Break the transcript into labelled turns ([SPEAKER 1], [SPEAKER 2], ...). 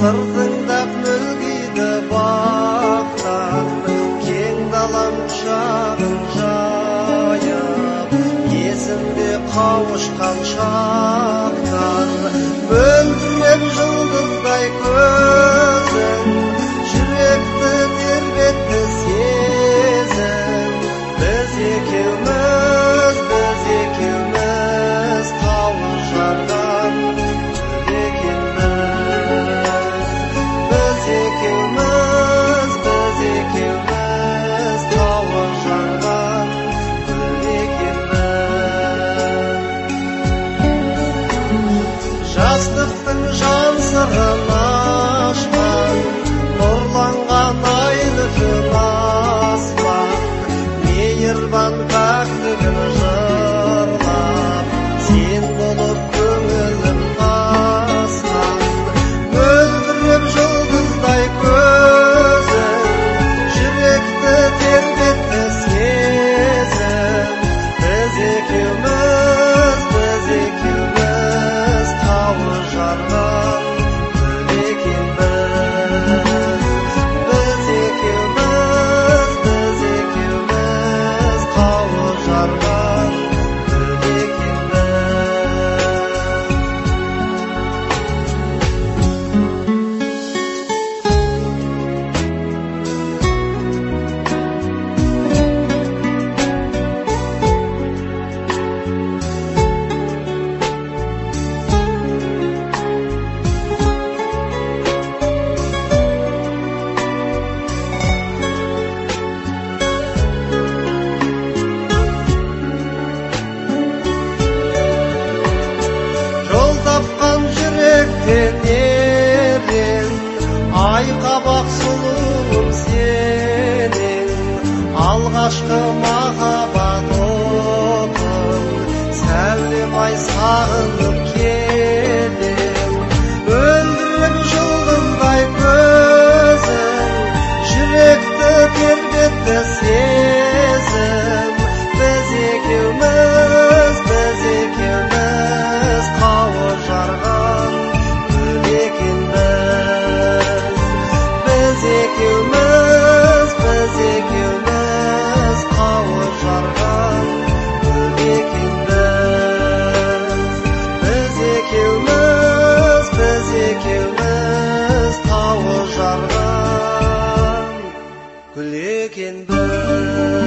[SPEAKER 1] сыртыңдап мүлгиді бақтан, кең далам құшағын жайып есімде қауышқан шақ. Ashram. again, but.